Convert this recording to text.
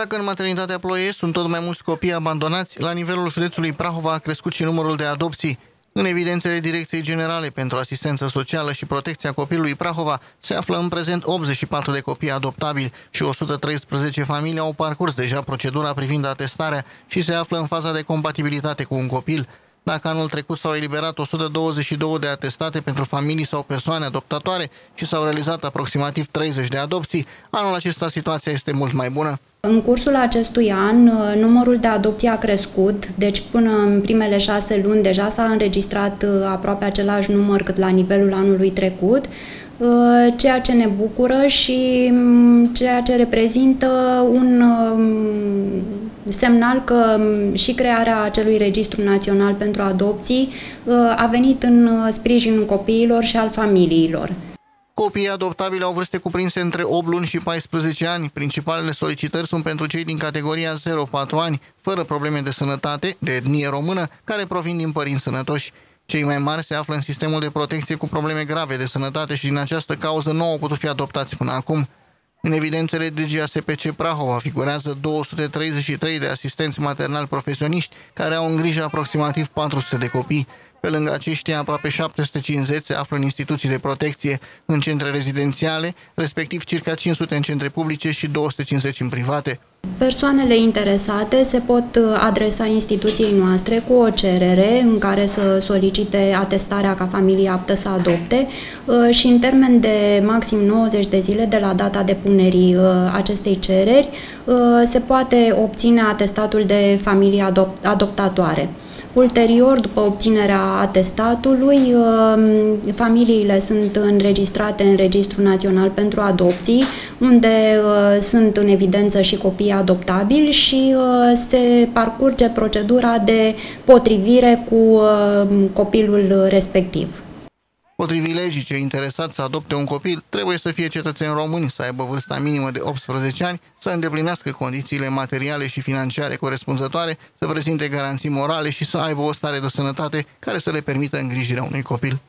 Dacă în maternitatea Ploiești sunt tot mai mulți copii abandonați, la nivelul județului Prahova a crescut și numărul de adopții. În evidențele Direcției Generale pentru Asistență Socială și Protecția Copilului Prahova se află în prezent 84 de copii adoptabili și 113 familii au parcurs deja procedura privind atestarea și se află în faza de compatibilitate cu un copil. Dacă anul trecut s-au eliberat 122 de atestate pentru familii sau persoane adoptatoare și s-au realizat aproximativ 30 de adopții, anul acesta situația este mult mai bună. În cursul acestui an, uh, numărul de adopții a crescut, deci până în primele șase luni deja s-a înregistrat uh, aproape același număr cât la nivelul anului trecut, uh, ceea ce ne bucură și mm, ceea ce reprezintă un um, semnal că mm, și crearea acelui registru național pentru adopții a venit în sprijinul copiilor și al familiilor. Copiii adoptabili au vârste cuprinse între 8 luni și 14 ani. Principalele solicitări sunt pentru cei din categoria 0-4 ani, fără probleme de sănătate, de etnie română, care provin din părinți sănătoși. Cei mai mari se află în sistemul de protecție cu probleme grave de sănătate și din această cauză nu au putut fi adoptați până acum. În evidențele DGASPC Prahova figurează 233 de asistenți maternali profesioniști care au în grijă aproximativ 400 de copii. Pe lângă aceștia, aproape 750 se află în instituții de protecție, în centre rezidențiale, respectiv circa 500 în centre publice și 250 în private. Persoanele interesate se pot uh, adresa instituției noastre cu o cerere în care să solicite atestarea ca familie aptă să adopte uh, și în termen de maxim 90 de zile de la data depunerii uh, acestei cereri se poate obține atestatul de familie adoptatoare. Ulterior, după obținerea atestatului, um, familiile sunt înregistrate în Registrul Național pentru Adopții, unde uh, sunt în evidență și copiii adoptabili și uh, se parcurge procedura de potrivire cu uh, copilul respectiv. Potrivit legii, cei interesați să adopte un copil trebuie să fie cetățeni români, să aibă vârsta minimă de 18 ani, să îndeplinească condițiile materiale și financiare corespunzătoare, să prezinte garanții morale și să aibă o stare de sănătate care să le permită îngrijirea unui copil.